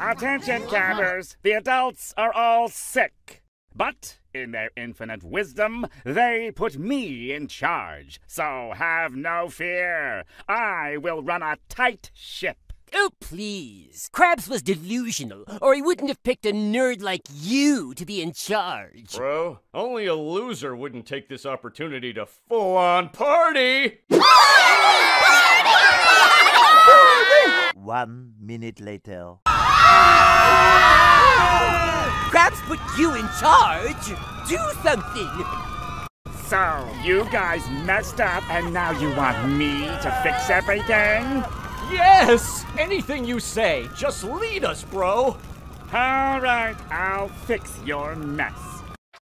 Attention, cabbers. The adults are all sick. But in their infinite wisdom, they put me in charge. So have no fear. I will run a tight ship. Oh, please. Krabs was delusional, or he wouldn't have picked a nerd like you to be in charge. Bro, only a loser wouldn't take this opportunity to full on party! One minute later. Krabs put you in charge! Do something! So, you guys messed up, and now you want me to fix everything? Yes! Anything you say, just lead us, bro! All right, I'll fix your mess.